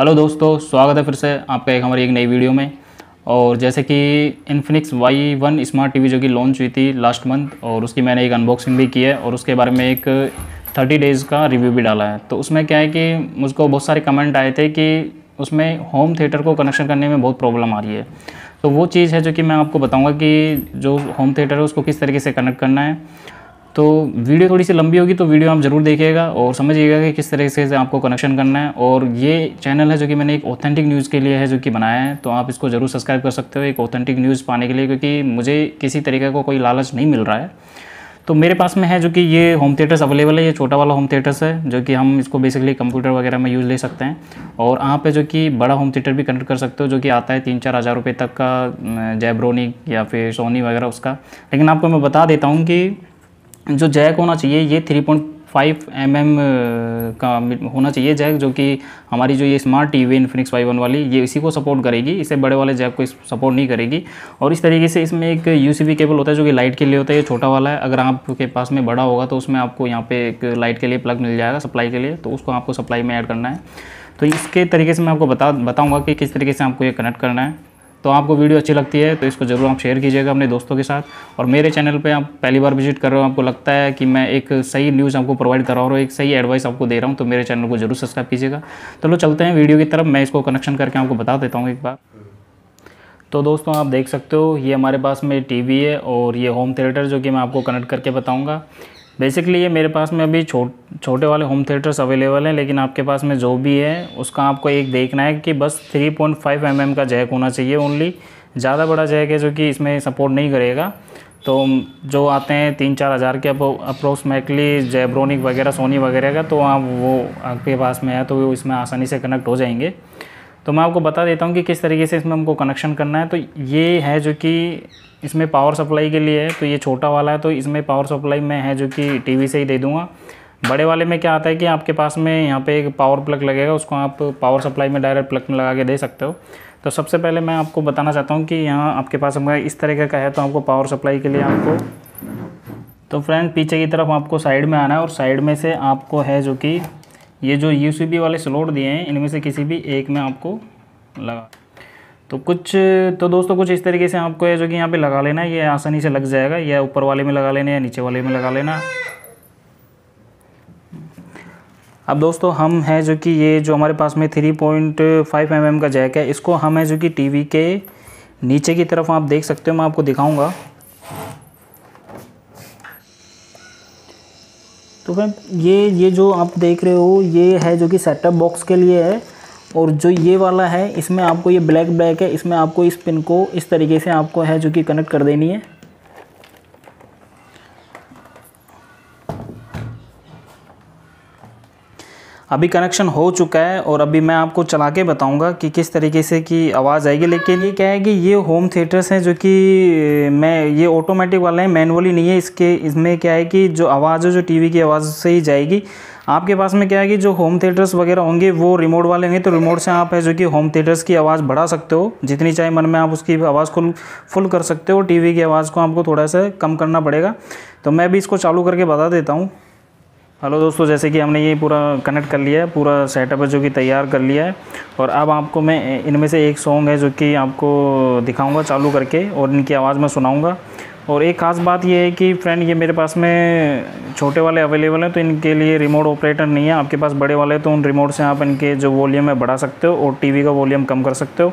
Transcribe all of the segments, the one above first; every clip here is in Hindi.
हेलो दोस्तों, स्वागत है फिर से आपका एक हमारी एक नई वीडियो में। और जैसे कि Infinix Y one smart TV जो कि लॉन्च हुई थी लास्ट मंथ और उसकी मैंने एक अनबॉक्सिंग भी की है, और उसके बारे में एक थर्टी डेज़ का रिव्यू भी डाला है। तो उसमें क्या है कि मुझको बहुत सारे कमेंट आए थे कि उसमें होम थिएटर को कनेक्शन करने में बहुत प्रॉब्लम आ रही है। तो वो चीज़ है जो कि मैं आपको बताऊँगा कि जो होम थिएटर है, उसको किस तरीके से कनेक्ट करना है। तो वीडियो थोड़ी सी लंबी होगी तो वीडियो आप ज़रूर देखिएगा और समझिएगा कि किस तरीके से आपको कनेक्शन करना है। और ये चैनल है जो कि मैंने एक ऑथेंटिक न्यूज़ के लिए है जो कि बनाया है तो आप इसको ज़रूर सब्सक्राइब कर सकते हो एक ऑथेंटिक न्यूज़ पाने के लिए, क्योंकि मुझे किसी तरीके का कोई लालच नहीं मिल रहा है। तो मेरे पास में है जो कि ये होम थिएटर्स अवेलेबल है, ये छोटा वाला होम थिएटर्स है, जो कि हम इसको बेसिकली कंप्यूटर वगैरह में यूज़ ले सकते हैं। और आप पे जो कि बड़ा होम थिएटर भी कनेक्ट कर सकते हो, जो कि आता है तीन चार हज़ार रुपये तक का जैब्रोनिक या फिर सोनी वगैरह उसका। लेकिन आपको मैं बता देता हूँ कि जो जैक होना चाहिए, ये three point five M M का होना चाहिए जैक, जो कि हमारी जो ये smart T V Infinix Y one वाली, ये इसी को सपोर्ट करेगी, इसे बड़े वाले जैक को सपोर्ट नहीं करेगी। और इस तरीके से इसमें एक यू सी बी केबल होता है, जो कि लाइट के लिए होता है, ये छोटा वाला है। अगर आपके पास में बड़ा होगा तो उसमें आपको यहाँ पे एक लाइट के लिए प्लग मिल जाएगा सप्लाई के लिए तो उसको आपको सप्लाई में ऐड करना है। तो इसके तरीके से मैं आपको बता, बताऊँगा कि किस तरीके से आपको ये कनेक्ट करना है। तो आपको वीडियो अच्छी लगती है तो इसको ज़रूर आप शेयर कीजिएगा अपने दोस्तों के साथ। और मेरे चैनल पे आप पहली बार विज़िट कर रहे हो, आपको लगता है कि मैं एक सही न्यूज़ आपको प्रोवाइड कर रहा हूँ, एक सही एडवाइस आपको दे रहा हूँ तो मेरे चैनल को ज़रूर सब्सक्राइब कीजिएगा। चलो चलते हैं वीडियो की तरफ़, मैं इसको कनेक्शन करके आपको बता देता हूँ एक बार। तो दोस्तों, आप देख सकते हो, ये हमारे पास में टीवी है और ये होम थिएटर जो कि मैं आपको कनेक्ट करके बताऊँगा। बेसिकली ये मेरे पास में अभी छो, छोटे वाले होम थिएटर्स अवेलेबल हैं लेकिन आपके पास में जो भी है उसका आपको एक देखना है कि बस 3.5 पॉइंट mm का जैक होना चाहिए ओनली ज़्यादा बड़ा जैक है जो कि इसमें सपोर्ट नहीं करेगा। तो जो आते हैं तीन चार हज़ार के अप्रोक्सीमेटली जैब्रोनिक वगैरह सोनी वगैरह का तो आप वो आपके पास में है तो इसमें आसानी से कनेक्ट हो जाएँगे। तो मैं आपको बता देता हूँ कि किस तरीके से इसमें हमको कनेक्शन करना है। तो ये है जो कि इसमें पावर सप्लाई के लिए है तो ये छोटा वाला है तो इसमें पावर सप्लाई में है जो कि टीवी से ही दे दूँगा। बड़े वाले में क्या आता है कि आपके पास में यहाँ पे एक पावर प्लग लगेगा, उसको आप पावर सप्लाई में डायरेक्ट प्लग में लगा के दे सकते हो। तो सबसे पहले मैं आपको बताना चाहता हूँ कि यहाँ आपके पास हमारा इस तरीके का है तो आपको पावर सप्लाई के लिए आपको तो फ्रेंड पीछे की तरफ़ आपको साइड में आना है और साइड में से आपको है जो कि ये जो यू वाले स्लोट दिए हैं, इनमें से किसी भी एक में आपको लगा। तो कुछ तो दोस्तों कुछ इस तरीके से आपको है जो कि यहाँ पे लगा लेना है ये आसानी से लग जाएगा, या ऊपर वाले में लगा लेना या नीचे वाले में लगा लेना। अब दोस्तों हम हैं जो कि ये जो हमारे पास में 3.5 पॉइंट mm का जैक है, इसको हम है जो कि टीवी के नीचे की तरफ़ आप देख सकते हो, मैं आपको दिखाऊँगा। तो फ्रेंड ये ये जो आप देख रहे हो, ये है जो कि सेटअप बॉक्स के लिए है। और जो ये वाला है, इसमें आपको ये ब्लैक ब्लैक है, इसमें आपको इस पिन को इस तरीके से आपको है जो कि कनेक्ट कर देनी है। अभी कनेक्शन हो चुका है और अभी मैं आपको चला के बताऊँगा कि किस तरीके से की आवाज़ आएगी। लेकिन ये क्या है कि ये होम थिएटर्स हैं जो कि, मैं, ये ऑटोमेटिक वाले हैं मैनुअली नहीं है। इसके, इसमें क्या है कि जो आवाज़ है, जो टीवी की आवाज़ से ही जाएगी। आपके पास में क्या है कि जो होम थिएटर्स वगैरह होंगे, वो रिमोट वाले होंगे तो रिमोट से आप है जो कि होम थिएटर्स की आवाज़ बढ़ा सकते हो। जितनी चाहे मन में आप उसकी आवाज़ को फुल कर सकते हो। टीवी की आवाज़ को आपको थोड़ा सा कम करना पड़ेगा। तो मैं भी इसको चालू करके बता देता हूँ। हेलो दोस्तों, जैसे कि हमने ये पूरा कनेक्ट कर लिया है, पूरा सेटअप है जो कि तैयार कर लिया है। और अब आपको मैं इनमें से एक सॉन्ग है जो कि आपको दिखाऊँगा चालू करके और इनकी आवाज़ में सुनाऊँगा। और एक ख़ास बात ये है कि फ्रेंड ये मेरे पास में छोटे वाले अवेलेबल हैं तो इनके लिए रिमोट ऑपरेटर नहीं है। आपके पास बड़े वाले तो उन रिमोट से आप इनके जो वॉल्यूम है बढ़ा सकते हो और टीवी का वॉल्यूम कम कर सकते हो।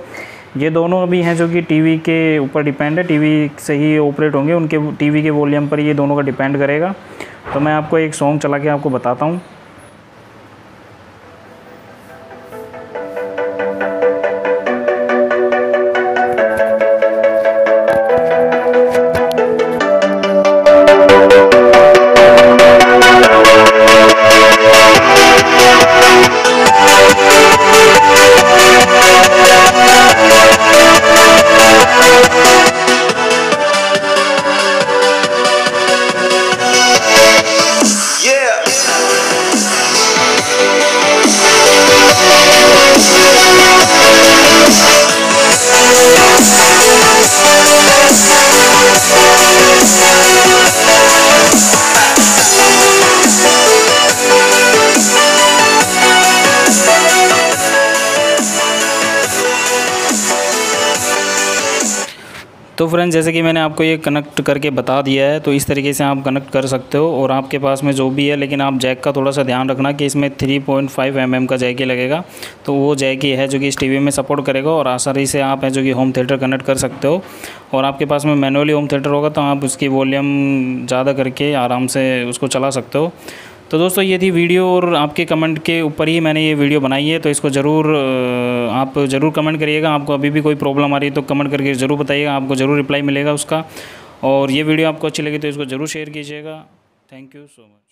ये दोनों अभी हैं जो कि टीवी के ऊपर डिपेंड है। टीवी से ही ऑपरेट होंगे, उनके टीवी के वॉल्यूम पर ये दोनों का डिपेंड करेगा। तो मैं आपको एक सॉन्ग चला के आपको बताता हूँ। तो फ्रेंड्स जैसे कि मैंने आपको ये कनेक्ट करके बता दिया है तो इस तरीके से आप कनेक्ट कर सकते हो और आपके पास में जो भी है, लेकिन आप जैक का थोड़ा सा ध्यान रखना कि इसमें 3.5 पॉइंट mm का जैक ही लगेगा। तो वो जैक ही है जो कि इस टीवी में सपोर्ट करेगा और आसानी से आप है जो कि होम थिएटर कनेक्ट कर सकते हो। और आपके पास में मैनुअली होम थिएटर होगा तो आप उसकी वॉल्यूम ज़्यादा करके आराम से उसको चला सकते हो। तो दोस्तों, ये थी वीडियो और आपके कमेंट के ऊपर ही मैंने ये वीडियो बनाई है तो इसको ज़रूर आप ज़रूर कमेंट करिएगा। आपको अभी भी कोई प्रॉब्लम आ रही है तो कमेंट करके ज़रूर बताइएगा। आपको ज़रूर रिप्लाई मिलेगा उसका। और ये वीडियो आपको अच्छी लगी तो इसको ज़रूर शेयर कीजिएगा। Thank you so much